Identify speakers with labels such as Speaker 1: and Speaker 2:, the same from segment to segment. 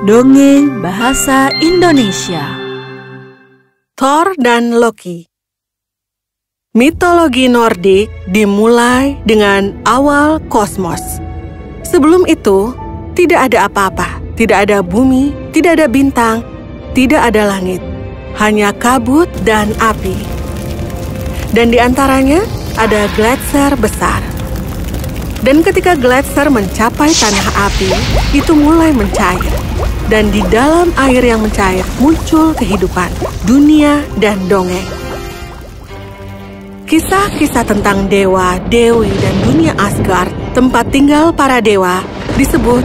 Speaker 1: Dongeng Bahasa Indonesia
Speaker 2: Thor dan Loki Mitologi Nordik dimulai dengan awal kosmos. Sebelum itu, tidak ada apa-apa. Tidak ada bumi, tidak ada bintang, tidak ada langit. Hanya kabut dan api. Dan di antaranya ada gletser besar. Dan ketika gletser mencapai tanah api, itu mulai mencair. Dan di dalam air yang mencair muncul kehidupan, dunia, dan dongeng. Kisah-kisah tentang dewa, dewi, dan dunia Asgard, tempat tinggal para dewa, disebut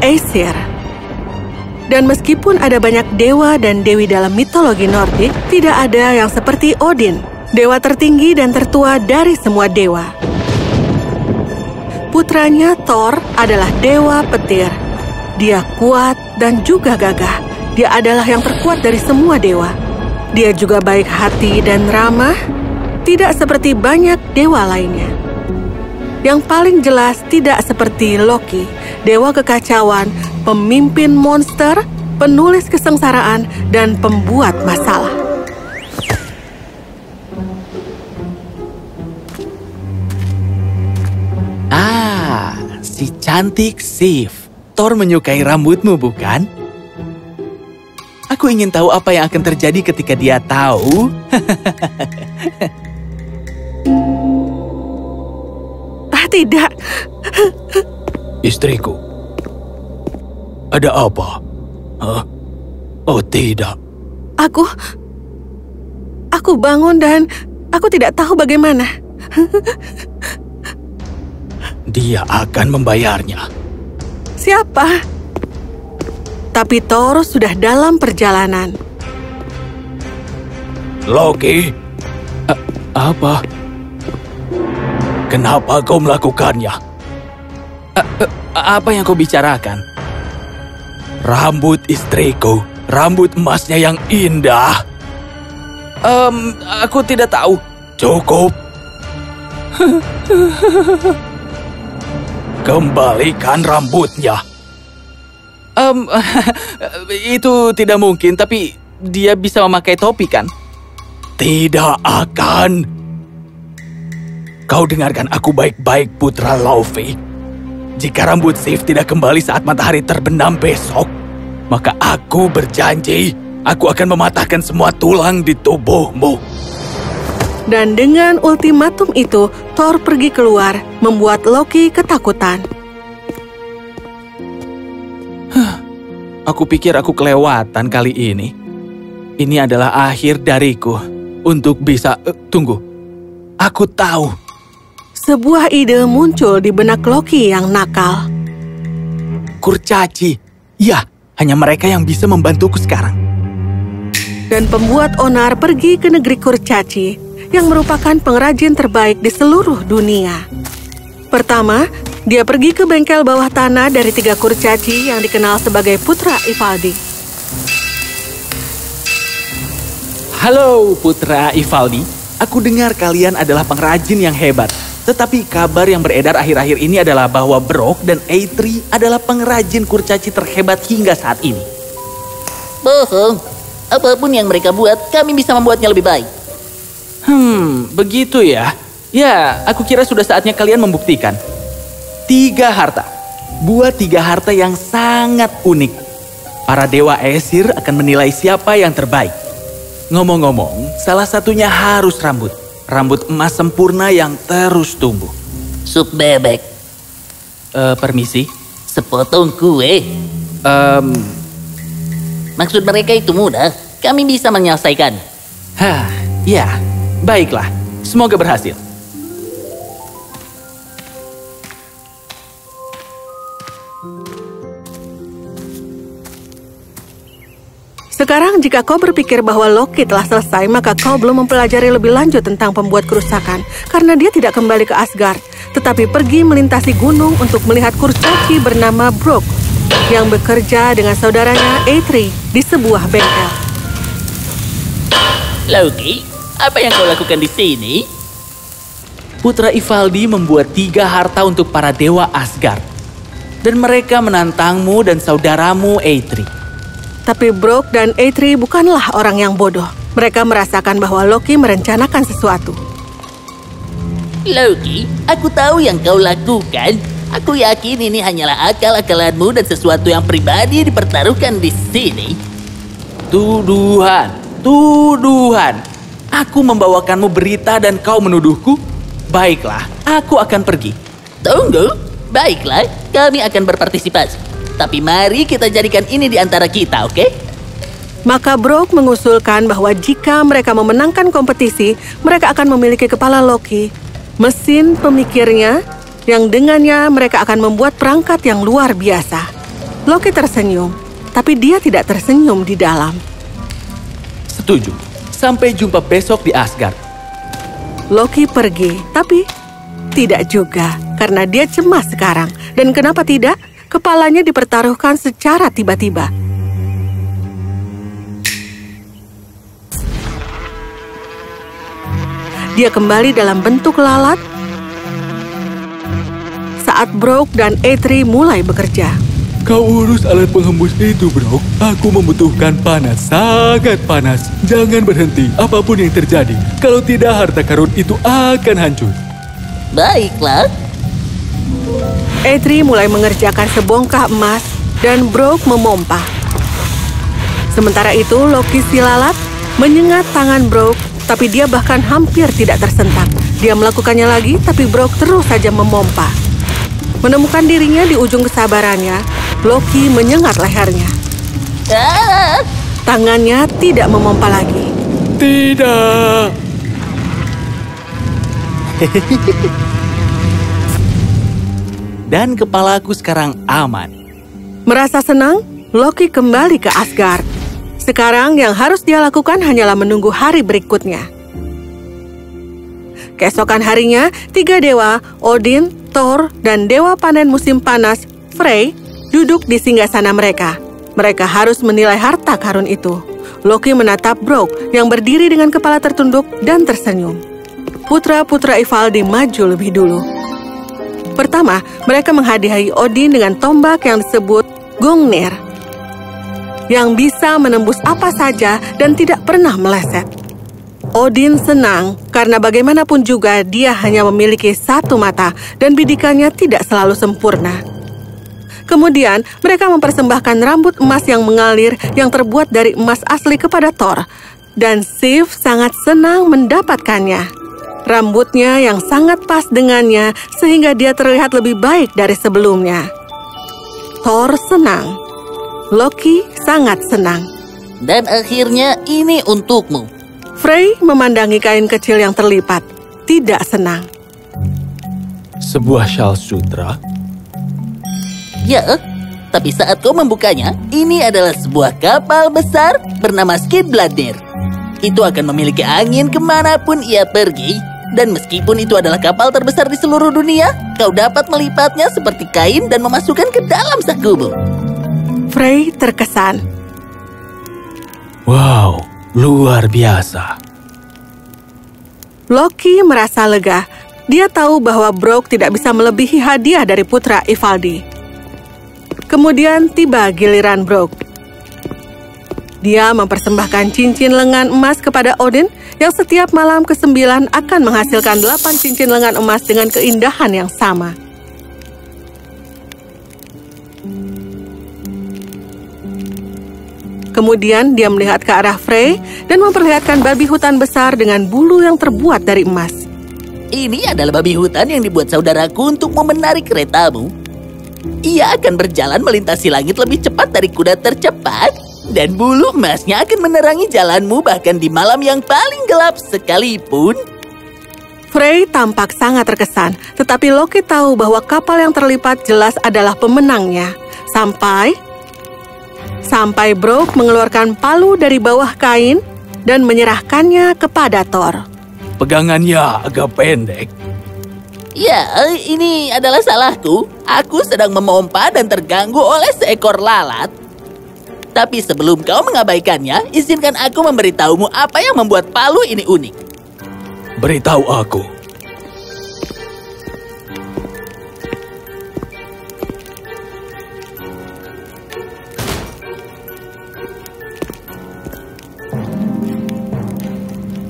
Speaker 2: Aesir. Dan meskipun ada banyak dewa dan dewi dalam mitologi Nordik, tidak ada yang seperti Odin, dewa tertinggi dan tertua dari semua dewa. Putranya Thor adalah dewa petir. Dia kuat dan juga gagah. Dia adalah yang terkuat dari semua dewa. Dia juga baik hati dan ramah, tidak seperti banyak dewa lainnya. Yang paling jelas tidak seperti Loki, dewa kekacauan, pemimpin monster, penulis kesengsaraan, dan pembuat masalah.
Speaker 3: Ah, si cantik Sif. Thor menyukai rambutmu, bukan? Aku ingin tahu apa yang akan terjadi ketika dia tahu.
Speaker 2: Ah, tidak.
Speaker 3: Istriku. Ada apa? Hah? Oh tidak.
Speaker 2: Aku... Aku bangun dan aku tidak tahu bagaimana.
Speaker 3: Dia akan membayarnya.
Speaker 2: Siapa? Tapi Thor sudah dalam perjalanan.
Speaker 3: Loki? A- apa? Kenapa kau melakukannya? A- a- apa yang kau bicarakan? Rambut istriku, rambut emasnya yang indah. Em, aku tidak tahu. Cukup. Kembalikan rambutnya. Em, itu tidak mungkin, tapi dia bisa memakai topi kan? Tidak akan. Kau dengarkan aku baik-baik, Putra Laufey. Jika rambut Sif tidak kembali saat matahari terbenam besok, maka aku berjanji aku akan mematahkan semua tulang di tubuhmu.
Speaker 2: Dan dengan ultimatum itu, Thor pergi keluar, membuat Loki ketakutan.
Speaker 3: Aku pikir aku kelewatan kali ini. Ini adalah akhir dariku untuk bisa... eh, tunggu, aku tahu.
Speaker 2: Sebuah ide muncul di benak Loki yang nakal.
Speaker 3: Kurcaci. Ya, hanya mereka yang bisa membantuku sekarang.
Speaker 2: Dan pembuat onar pergi ke negeri Kurcaci, yang merupakan pengrajin terbaik di seluruh dunia. Pertama, dia pergi ke bengkel bawah tanah dari tiga kurcaci yang dikenal sebagai Putra Ivaldi.
Speaker 3: Halo Putra Ivaldi, aku dengar kalian adalah pengrajin yang hebat. Tetapi kabar yang beredar akhir-akhir ini adalah bahwa Brok dan Eitri adalah pengrajin kurcaci terhebat hingga saat ini.
Speaker 4: Bohong. Apa pun yang mereka buat, kami bisa membuatnya lebih baik.
Speaker 3: Hmm, begitu ya. Ya, aku kira sudah saatnya kalian membuktikan. Tiga harta. Buat tiga harta yang sangat unik. Para dewa Esir akan menilai siapa yang terbaik. Ngomong-ngomong, salah satunya harus rambut. Rambut emas sempurna yang terus tumbuh.
Speaker 4: Sup bebek,
Speaker 3: Eh, permisi.
Speaker 4: sepotong kue.
Speaker 3: Em,
Speaker 4: Maksud mereka itu mudah. Kami bisa menyelesaikan.
Speaker 3: hah, ya, baiklah. Semoga berhasil.
Speaker 2: Sekarang jika kau berpikir bahwa Loki telah selesai, maka kau belum mempelajari lebih lanjut tentang pembuat kerusakan, karena dia tidak kembali ke Asgard, tetapi pergi melintasi gunung untuk melihat kurcaci bernama Brok, yang bekerja dengan saudaranya Eitri di sebuah bengkel.
Speaker 4: Loki, apa yang kau lakukan di sini?
Speaker 3: Putra Ivaldi membuat tiga harta untuk para dewa Asgard. dan mereka menantangmu dan saudaramu Eitri.
Speaker 2: Tapi Brok dan Eitri bukanlah orang yang bodoh. Mereka merasakan bahwa Loki merencanakan sesuatu.
Speaker 4: Loki, aku tahu yang kau lakukan. Aku yakin ini hanyalah akal-akalanmu dan sesuatu yang pribadi dipertaruhkan di sini.
Speaker 3: Tuduhan, tuduhan. Aku membawakanmu berita dan kau menuduhku? Baiklah, aku akan pergi.
Speaker 4: Tunggu, baiklah, kami akan berpartisipasi. Tapi mari kita jadikan ini di antara kita, oke?
Speaker 2: Maka Brok mengusulkan bahwa jika mereka memenangkan kompetisi, mereka akan memiliki kepala Loki, mesin pemikirnya, yang dengannya mereka akan membuat perangkat yang luar biasa. Loki tersenyum, tapi dia tidak tersenyum di dalam.
Speaker 3: Setuju. Sampai jumpa besok di Asgard.
Speaker 2: Loki pergi, tapi tidak juga karena dia cemas sekarang. Dan kenapa tidak? Kepalanya dipertaruhkan secara tiba-tiba. Dia kembali dalam bentuk lalat saat Brok dan Eitri mulai bekerja.
Speaker 3: Kau urus alat penghembus itu, bro. Aku membutuhkan panas, sangat panas. Jangan berhenti, apa pun yang terjadi. Kalau tidak, harta karun itu akan hancur.
Speaker 4: Baiklah,
Speaker 2: Eitri mulai mengerjakan sebongkah emas dan Brok memompa. Sementara itu, Loki si lalat menyengat tangan Brok, tapi dia bahkan hampir tidak tersentak. Dia melakukannya lagi, tapi Brok terus saja memompa. Menemukan dirinya di ujung kesabarannya, Loki menyengat lehernya. Tangannya tidak memompa lagi.
Speaker 3: Tidak. Dan kepalaku sekarang aman.
Speaker 2: Merasa senang, Loki kembali ke Asgard. Sekarang yang harus dia lakukan hanyalah menunggu hari berikutnya. Keesokan harinya, tiga dewa, Odin, Thor, dan dewa panen musim panas, Frey, duduk di singgasana mereka. Mereka harus menilai harta karun itu. Loki menatap Brok yang berdiri dengan kepala tertunduk dan tersenyum. Putra-putra Ivaldi maju lebih dulu. Pertama, mereka menghadiahi Odin dengan tombak yang disebut Gungnir yang bisa menembus apa saja dan tidak pernah meleset. Odin senang karena bagaimanapun juga dia hanya memiliki satu mata dan bidikannya tidak selalu sempurna. Kemudian mereka mempersembahkan rambut emas yang mengalir yang terbuat dari emas asli kepada Thor. Dan Sif sangat senang mendapatkannya. Rambutnya yang sangat pas dengannya sehingga dia terlihat lebih baik dari sebelumnya. Thor senang. Loki sangat senang.
Speaker 4: dan akhirnya ini untukmu.
Speaker 2: Frey memandangi kain kecil yang terlipat. Tidak senang.
Speaker 3: Sebuah shawl sutra.
Speaker 4: Ya, tapi saat kau membukanya, ini adalah sebuah kapal besar bernama Skidbladnir. Itu akan memiliki angin ke mana pun ia pergi. Dan meskipun itu adalah kapal terbesar di seluruh dunia, kau dapat melipatnya seperti kain dan memasukkan ke dalam sakumu.
Speaker 2: Frey terkesan.
Speaker 3: Wow, luar biasa.
Speaker 2: Loki merasa lega. Dia tahu bahwa Brok tidak bisa melebihi hadiah dari putra Ivaldi. Kemudian tiba giliran Brok. Dia mempersembahkan cincin lengan emas kepada Odin yang setiap malam kesembilan akan menghasilkan delapan cincin lengan emas dengan keindahan yang sama. Kemudian dia melihat ke arah Frey dan memperlihatkan babi hutan besar dengan bulu yang terbuat dari emas.
Speaker 4: Ini adalah babi hutan yang dibuat saudaraku untuk memenarik keretamu. Ia akan berjalan melintasi langit lebih cepat dari kuda tercepat, dan bulu emasnya akan menerangi jalanmu bahkan di malam yang paling gelap sekalipun.
Speaker 2: Frey tampak sangat terkesan, tetapi Loki tahu bahwa kapal yang terlipat jelas adalah pemenangnya. Sampai sampai Brok mengeluarkan palu dari bawah kain dan menyerahkannya kepada Thor.
Speaker 3: Pegangannya agak pendek
Speaker 4: ya ini adalah salahku. Aku sedang memompa dan terganggu oleh seekor lalat. Tapi sebelum kau mengabaikannya, izinkan aku memberitahumu apa yang membuat palu ini unik.
Speaker 3: Beritahu aku.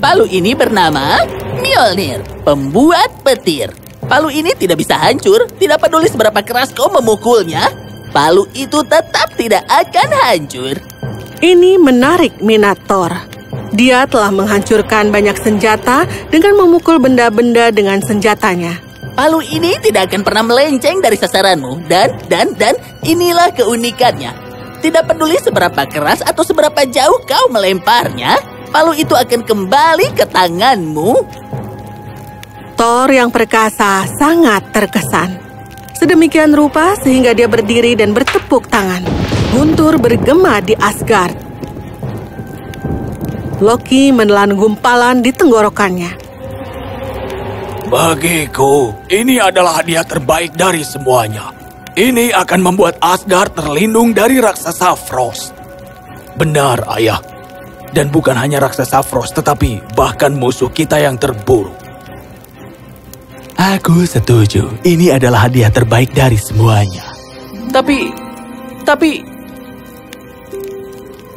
Speaker 4: Palu ini bernama Mjolnir, pembuat petir. Palu ini tidak bisa hancur, tidak peduli seberapa keras kau memukulnya. Palu itu tetap tidak akan hancur.
Speaker 2: Ini menarik minat Thor. Dia telah menghancurkan banyak senjata dengan memukul benda-benda dengan senjatanya.
Speaker 4: Palu ini tidak akan pernah melenceng dari sasaranmu dan dan dan inilah keunikannya. Tidak peduli seberapa keras atau seberapa jauh kau melemparnya, palu itu akan kembali ke tanganmu.
Speaker 2: Thor yang perkasa sangat terkesan. Sedemikian rupa sehingga dia berdiri dan bertepuk tangan. Guntur bergema di Asgard. Loki menelan gumpalan di tenggorokannya.
Speaker 3: Bagiku, ini adalah hadiah terbaik dari semuanya. Ini akan membuat Asgard terlindung dari raksasa Frost. Benar, ayah. Dan bukan hanya raksasa Frost, tetapi bahkan musuh kita yang terburuk. Aku setuju. Ini adalah hadiah terbaik dari semuanya. Tapi, tapi...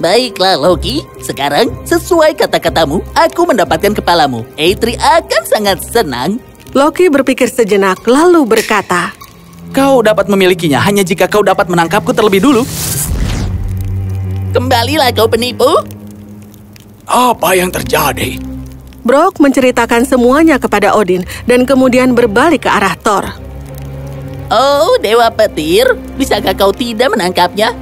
Speaker 4: Baiklah Loki, sekarang sesuai kata-katamu, aku mendapatkan kepalamu. Eitri akan sangat senang.
Speaker 2: Loki berpikir sejenak lalu berkata,
Speaker 3: Kau dapat memilikinya hanya jika kau dapat menangkapku terlebih dulu.
Speaker 4: Kembalilah kau penipu.
Speaker 3: Apa yang terjadi?
Speaker 2: Brok menceritakan semuanya kepada Odin dan kemudian berbalik ke arah Thor.
Speaker 4: Oh, Dewa Petir, bisakah kau tidak menangkapnya?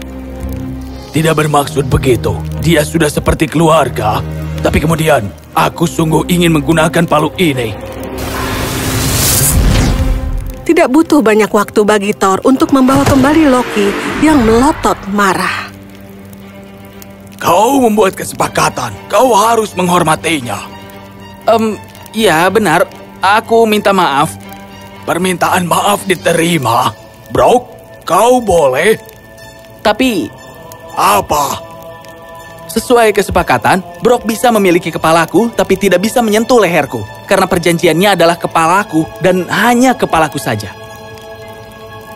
Speaker 3: Tidak bermaksud begitu. Dia sudah seperti keluarga. Tapi kemudian, aku sungguh ingin menggunakan palu ini.
Speaker 2: Tidak butuh banyak waktu bagi Thor untuk membawa kembali Loki yang melotot marah.
Speaker 3: Kau membuat kesepakatan. Kau harus menghormatinya. Um, ya benar. Aku minta maaf. Permintaan maaf diterima. Brok, kau boleh. Tapi... Apa? Sesuai kesepakatan, Brok bisa memiliki kepalaku, tapi tidak bisa menyentuh leherku. Karena perjanjiannya adalah kepalaku dan hanya kepalaku saja.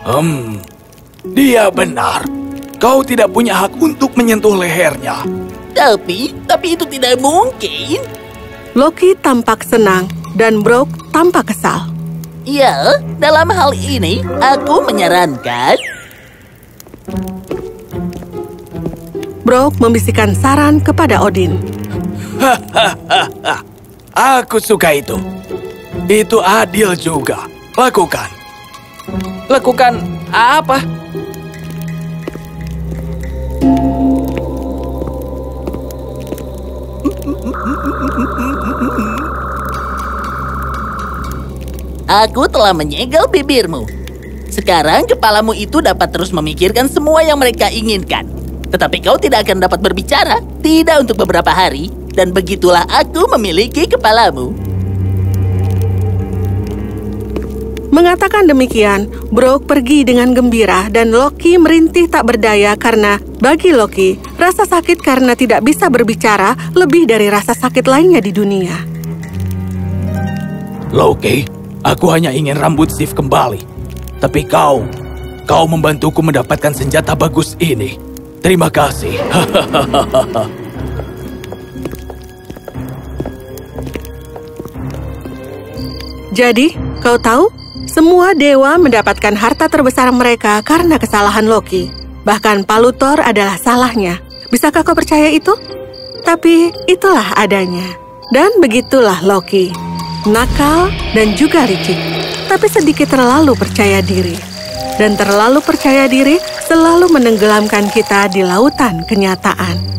Speaker 3: Hmm, dia benar. Kau tidak punya hak untuk menyentuh lehernya.
Speaker 4: Tapi, tapi itu tidak mungkin.
Speaker 2: Loki tampak senang dan Brok tampak kesal.
Speaker 4: Ya, dalam hal ini aku menyarankan
Speaker 2: Brok membisikkan saran kepada Odin.
Speaker 3: Aku suka itu. Itu adil juga. Lakukan. Lakukan apa?
Speaker 4: Aku telah menyegel bibirmu. Sekarang kepalamu itu dapat terus memikirkan semua yang mereka inginkan. Tetapi kau tidak akan dapat berbicara, tidak untuk beberapa hari, dan begitulah aku memiliki kepalamu.
Speaker 2: Mengatakan demikian, Brok pergi dengan gembira dan Loki merintih tak berdaya karena bagi Loki, rasa sakit karena tidak bisa berbicara lebih dari rasa sakit lainnya di dunia.
Speaker 3: Loki, aku hanya ingin rambut Sif kembali. Tapi kau, kau membantuku mendapatkan senjata bagus ini. Terima kasih.
Speaker 2: Jadi, kau tahu, semua dewa mendapatkan harta terbesar mereka karena kesalahan Loki. Bahkan Palutor adalah salahnya. Bisakah kau percaya itu? Tapi itulah adanya. Dan begitulah Loki. Nakal dan juga licik. Tapi sedikit terlalu percaya diri. Dan terlalu percaya diri selalu menenggelamkan kita di lautan kenyataan.